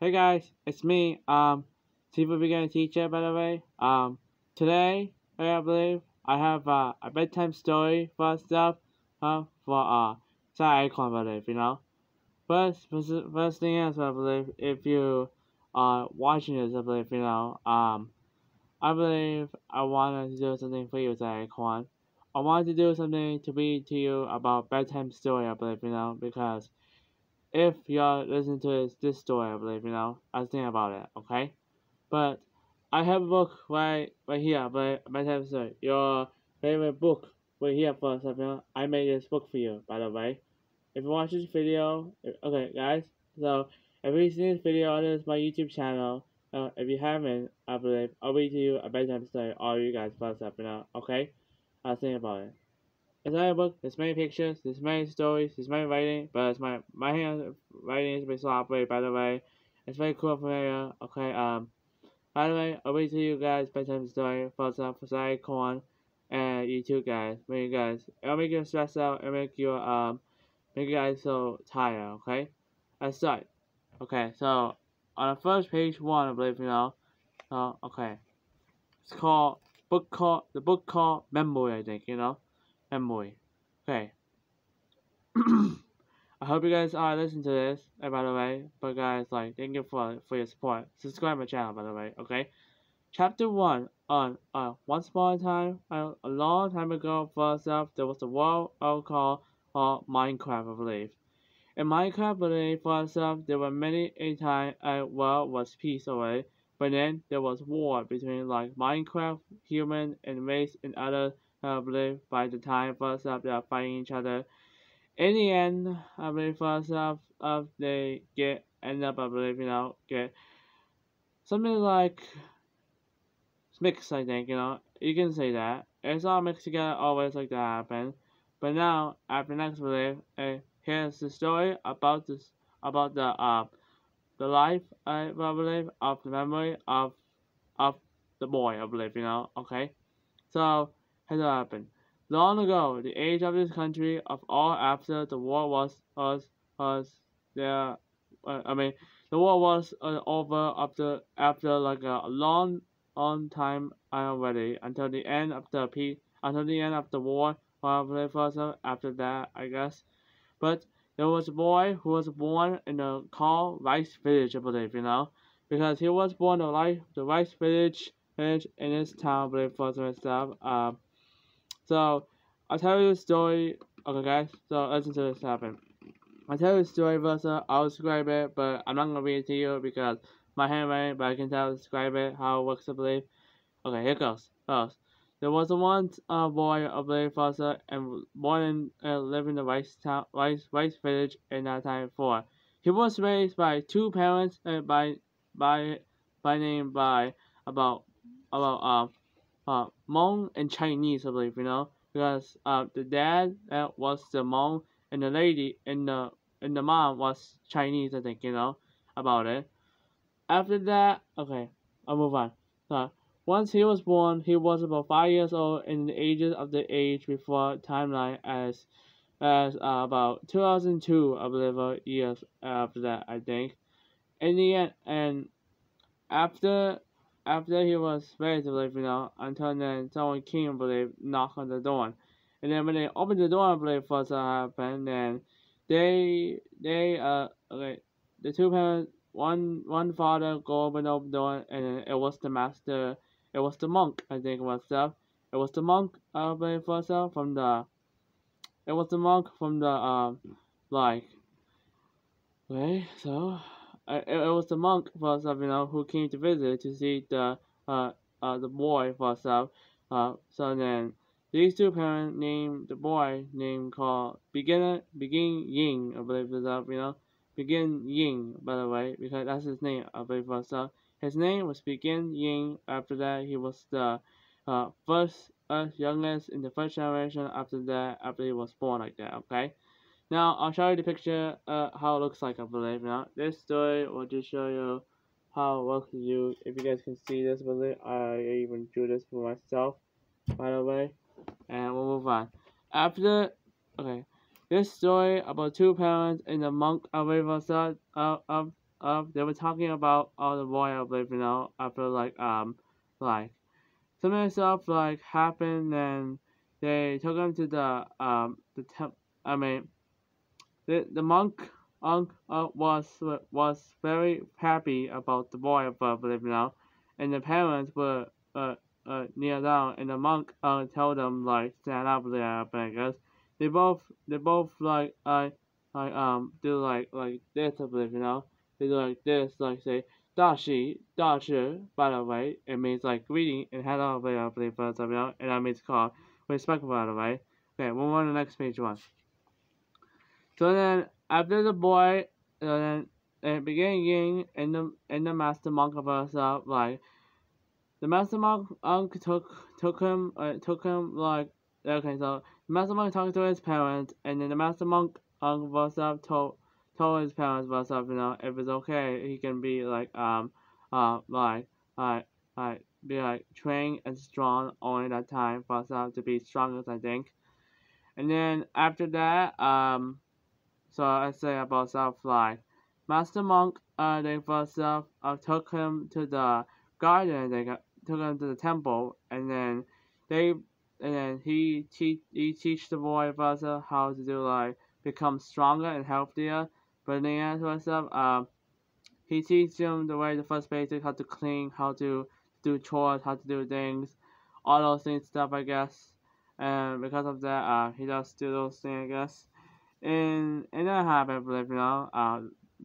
Hey guys, it's me, um, Steve Beginner Teacher, by the way. Um, today, I believe, I have uh, a bedtime story for stuff, uh, for, uh, Sally Acorn, I believe, you know. First, first, first thing is, I believe, if you are watching this, I believe, you know, um, I believe I wanted to do something for you, Sally Acorn. I wanted to do something to read to you about bedtime story, I believe, you know, because if you're listening to this, this story, I believe, you know, I was thinking about it, okay? But I have a book right right here, but my time story. Your favorite book right here for something. I made this book for you, by the way. If you watch this video, okay, guys. So if you've seen this video on this my YouTube channel, uh, if you haven't, I believe I'll read to you a bedtime story. All you guys first up, you know, okay? I was thinking about it. It's not a book, there's many pictures, there's many stories, there's many writing, but it's my my hand writing is very sloppy by the way. It's very cool for me, okay, um by the way, I'll wait to you guys bedtime story for some for side corn and you too guys. Make you guys it'll make you stress out, it'll make you um make you guys so tired, okay? Let's start. Okay, so on the first page one I believe you know. Uh, okay. It's called book called the book called Memory I think, you know boy, Okay. I hope you guys are listening to this, uh, by the way. But guys, like, thank you for for your support. Subscribe my channel, by the way. Okay. Chapter one on uh, once upon a time, a long time ago, first up, there was a world called uh, Minecraft, I believe. In Minecraft, believe, first up, there were many a time a world was peace away, but then there was war between like Minecraft, human, and race and other I believe by the time first up they are fighting each other. In the end, I believe first up, up they get end up I believe you know get something like mixed I think you know you can say that it's all mixed together always like that happen. But now after next believe uh, here's the story about this about the uh the life I believe of the memory of of the boy I believe you know okay so had happened. Long ago, the age of this country of all after the war was was was there. Uh, I mean, the war was uh, over after after like a long long time already until the end of the peace until the end of the war. Probably first after that, I guess. But there was a boy who was born in a called Rice Village, I believe, you know, because he was born in the, the Rice Village, village in this town, I believe, for stuff. Um, so, I'll tell you a story. Okay, guys, so listen to this happen. I'll tell you a story first, I'll describe it, but I'm not gonna read it to you because my handwriting, but I can tell describe it, how it works, I believe. Okay, here goes. First, there was a once uh, boy, I believe, Foster, and born and uh, lived in the rice town, rice, rice village in that time before. He was raised by two parents, uh, by, by, by name by about, about, uh, uh, Hmong and Chinese, I believe, you know, because uh, the dad uh, was the Hmong and the lady and the and the mom was Chinese, I think, you know, about it. After that, okay, I'll move on. So, once he was born, he was about five years old in the ages of the age before timeline as as uh, about 2002, I believe, uh, years after that, I think. In the end, and after after he was ready to leave, you know, until then someone came, believe, knock on the door. And then when they opened the door, I believe, first happened, and they, they, uh, okay, the two parents, one, one father go open the door, and it was the master, it was the monk, I think it was. It was the monk, I believe, first from the, it was the monk from the, um, like, okay, so, uh, it, it, was the monk stuff, you know, who came to visit to see the uh, uh the boy for stuff. Uh, so then these two parents named the boy named called Begin Begin Ying, I believe up, you know, Begin Ying, by the way, because that's his name, I believe for stuff. His name was Begin Ying. After that, he was the uh, first uh, youngest in the first generation. After that, after he was born like that, okay. Now, I'll show you the picture, uh, how it looks like, I believe. Now, this story will just show you how it looks you. If you guys can see this, believe I even drew this for myself, by the way. And we'll move on. After, okay, this story about two parents and the monk of of, of uh, they were talking about all the royal believe you know after like um like something stuff like happened and they took him to the um the temp I mean the, the monk uh, was was very happy about the boy above living now, and the parents were uh, uh, near down, and the monk uh, told them like stand up there, beggars. They both they both like I I um do like like this above believe you know they do like this like say dashi dashi by the way it means like greeting and hello I believe I and that means call respect by the way. Okay, we'll on to the next page one so then after the boy so then in the beginning in the in the master monk of us up like the master monk uncle took took him uh, took him like okay so the master monk talked to his parents and then the master monk was up told told his parents what's up you know if it's okay he can be like um uh like like like be like trained and strong only that time for us to be strongest I think. And then after that um so I say about like Master Monk uh they first uh, took him to the garden they got took him to the temple, and then they and then he teach he teach the boy Vasa how to do like become stronger and healthier. But then after stuff, uh, he teach him the way the first basic, how to clean, how to do chores, how to do things, all those things stuff I guess. And because of that, uh, he does do those things I guess. And and that happened, believe you know, uh,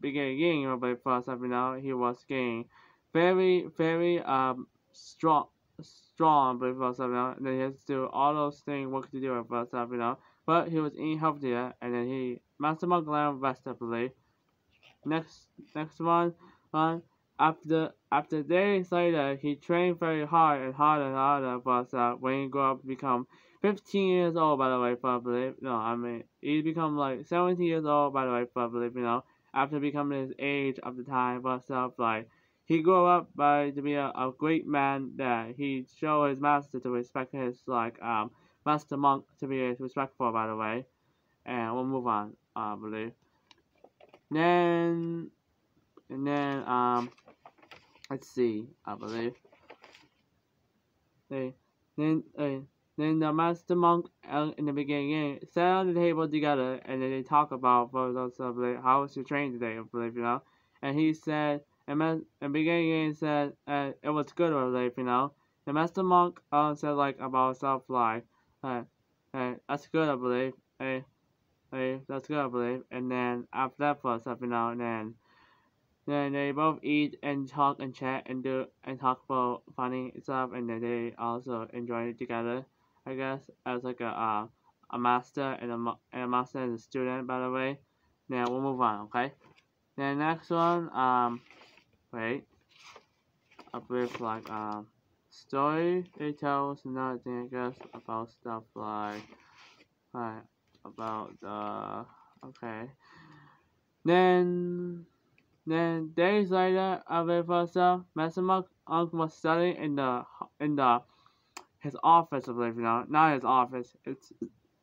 beginning, but first, you know, he was getting very very um strong strong but for himself, and then he has to do all those things work to do for himself, you know. But he was eating healthier and then he Master learned rest I believe. Next next one one after after days later he trained very hard and harder and harder for himself when he grew up become 15 years old by the way believe no I mean he become like 17 years old by the way believe you know after becoming his age of the time for himself like he grew up by to be a, a great man that he showed his master to respect his like um master monk to be respectful by the way. And we'll move on, I believe. Then and then um let's see, I believe. They then uh, then the master monk uh, in the beginning sat on the table together and then they talk about for those of like, how was your training today, I believe, you know. And he said and, and beginning said uh, it was good or life, you know. The master monk uh, said like about self life. Uh, uh, that's good I believe. Hey, hey, that's good I believe. And then after that for stuff, you know, and then then they both eat and talk and chat and do and talk about funny stuff and then they also enjoy it together. I guess as like a uh, a master and a and a master and a student by the way. Now we'll move on, okay? The next one, um wait, a brief like um story it tells another thing I guess about stuff like like about the okay. Then then days later a professor Massimo uncle was studying in the in the his office I believe you know not his office it's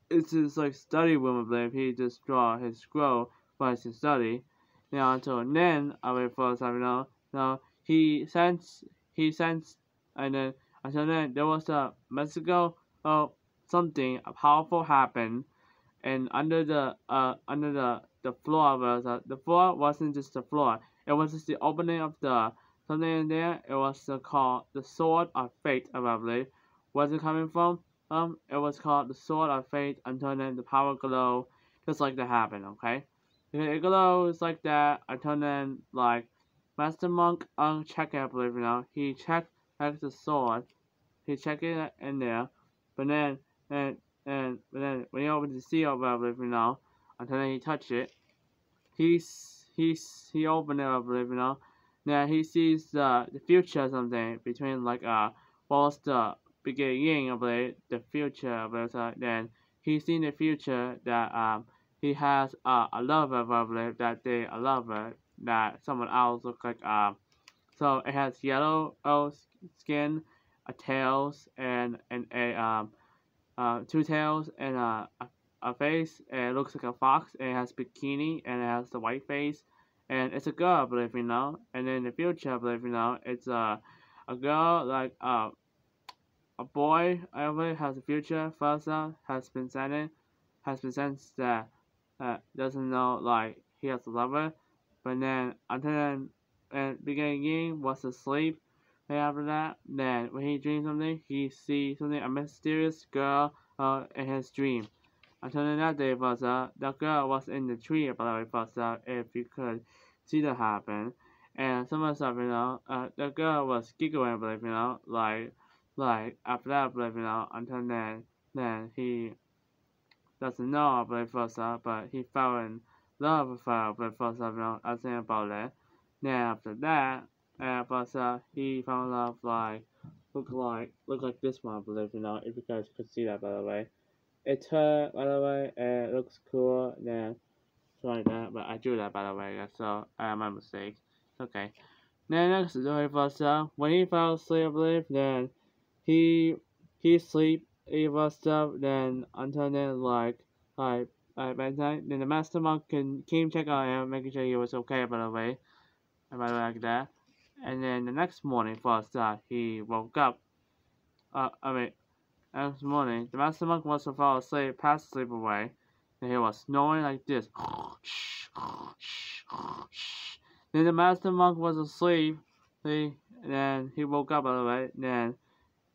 it's his like study room I believe he just draw his scroll for his study. Now until then I believe for you know. Now he sensed he sensed and then until then there was a Mexico uh something powerful happened and under the uh under the the floor was uh, the floor wasn't just the floor. It was just the opening of the something in there. It was uh, called the sword of fate I believe where's it coming from um it was called the sword of fate until then the power glow just like that happened okay it glows like that until then like Master Monk unchecked it, I believe you know. He checked like the sword. He checked it in there. But then and and but then when he opened the seal, I believe you know, until then he touched it. He's he's he opened it, I believe you know. Now he sees the the future something between like uh what was the beginning of it, the future. Uh, then he's seen the future that um he has uh, a lover, believe that they a lover that someone else looks like. Um, so it has yellow skin, a tails, and and a um, uh, two tails and a, a, a face. And it looks like a fox. And it has bikini and it has the white face. and it's a girl, believe you know. And in the future, believe you know, it's a a girl like uh, a boy. Believe has a future. Father has been sent has been sensed that uh, doesn't know like he has a lover, but then until then, and beginning was asleep. And after that, then when he dreams something, he sees something a mysterious girl uh, in his dream. Until that day, uh, the girl was in the tree, by the way, uh, if you could see that happen. And some of the stuff, you know, uh, the girl was giggling, believe you know, like, like after that, know, until then, then he doesn't know, about first up, but he fell in love with her, first know, I think about it. Then after that, but uh, he found love like look like look like this one, believe, you know, if you guys could see that by the way. It's her, by the way, it looks cool, then like that, but I drew that by the way, so uh, my mistake. Okay. Then next story was uh, when he fell asleep, I believe, then he he sleep, he was up, then until then like I I bedtime, then the master monk can came check on him, making sure he was okay by the way. And by the way like that. And then the next morning first uh, he woke up. Uh I mean next morning the master monk was fall asleep, passed sleep away. And he was snoring like this. then the master monk was asleep. He, then he woke up by the way. Then he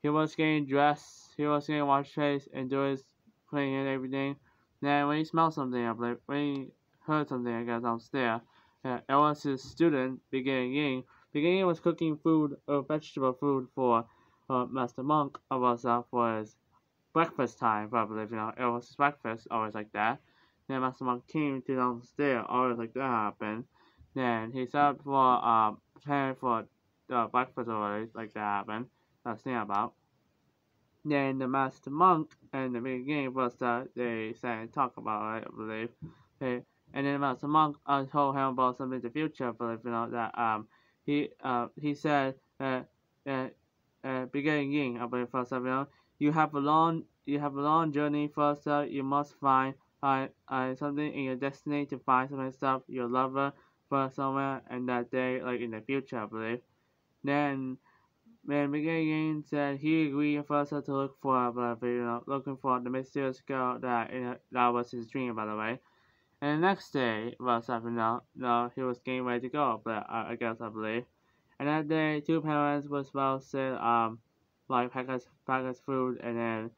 was getting dressed. He was getting wash face and do his cleaning and everything. Then when he smelled something, I believe, when he heard something, I guess downstairs, uh, it was his student, Beginning Ying. Beginning was cooking food, or uh, vegetable food for uh, Master Monk, uh, was uh, for his breakfast time, probably, you know, it was breakfast, always like that. Then Master Monk came to downstairs, always like that happened. Then he said for, um, preparing for the breakfast always like that happened. That's thing about. Then the Master Monk and the beginning was that they said talk about I believe. They, and then Master Monk uh, told him about something in the future, believe, you know, that, um, he, uh, he said, uh, uh, uh, beginning Ying, I believe, first of all, you have a long you have a long journey first uh, you must find uh, uh, something in your destiny to find some stuff your lover for somewhere and that day like in the future I believe. Then man beginning said he agreed first to look for but you know looking for the mysterious girl that that was his dream by the way. And the next day was after now no he was getting ready to go but uh, I guess I believe. And that day two parents was well said um like packaged, packaged food, and then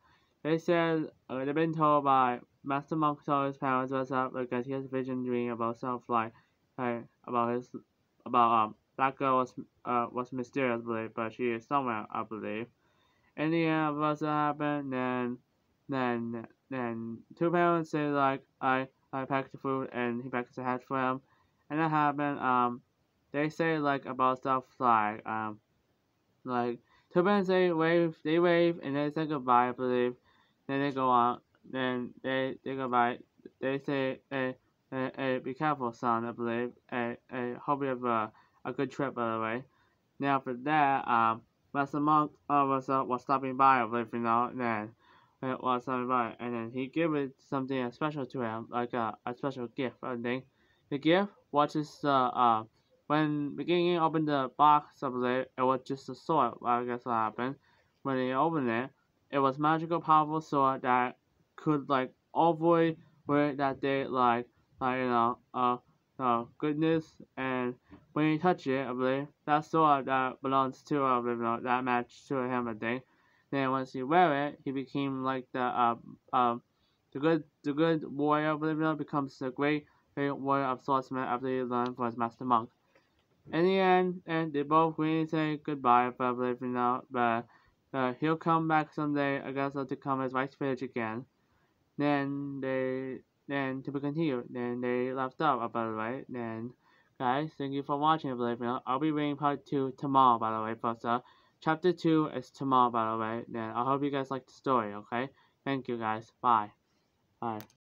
they said uh, they've been told by Master Monk told his parents what's up because he has a vision dream about self like, like about his about um that girl was uh was mysterious, believe, but she is somewhere, I believe. The end, what's happened? Then, then, then two parents say like I I packed the food and he packed the hat for him, and that happened. Um, they say like about stuff like um, like two parents they wave, they wave, and they say goodbye, I believe. Then they go on. Then they they goodbye. They say, "Hey, hey, hey be careful, son." I believe. Hey, hey, hope you have a, a good trip, by the way. Now after that, um, Master Monk uh, was uh, was stopping by, believe, you know. And then it was stopping by, and then he gave it something special to him, like a, a special gift, I think. The gift was just uh, uh when beginning opened the box of it, was just a sword. I guess what happened. When he opened it, it was magical powerful sword that could like avoid where that they like like you know uh uh goodness and when you touch it I believe that sword that belongs to I believe you that match to him I think. Then once he wear it, he became like the uh um the good the good warrior I believe you becomes the great great warrior of swordsman after he learned from his master monk. In the end, and they both really say goodbye, probably, you know, but uh, he'll come back someday, I guess, to come as Rice Village again. Then they, then to be continued, then they left up, by the way. Then, guys, thank you for watching, believe, know, I'll be reading part 2 tomorrow, by the way, first, uh, chapter 2 is tomorrow, by the way. Then I hope you guys like the story, okay? Thank you, guys. Bye. Bye.